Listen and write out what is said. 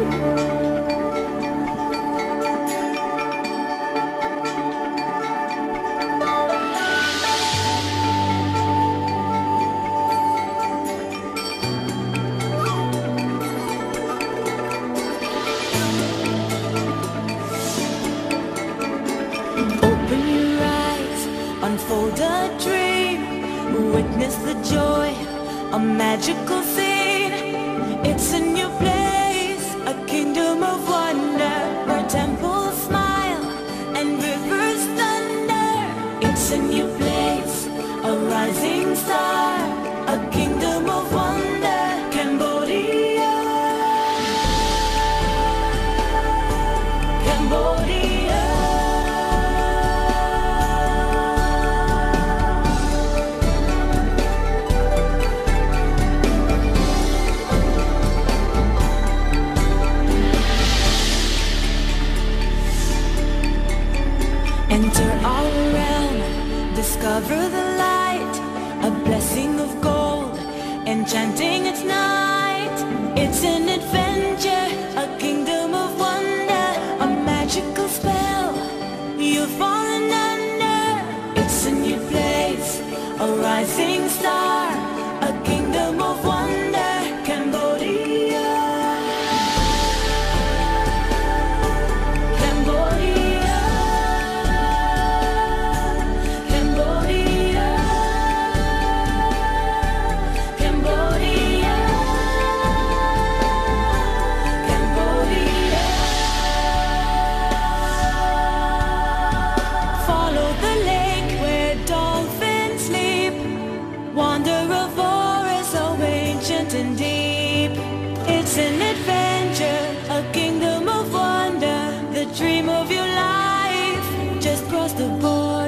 Open your eyes, unfold a dream, witness the joy, a magical scene. It's a new place, kingdom of wonder, Enter our realm, discover the light, a blessing of gold, enchanting its night. It's an adventure, a kingdom of wonder, a magical spell. You've fallen under. It's a new place, a rising star, crossed the border.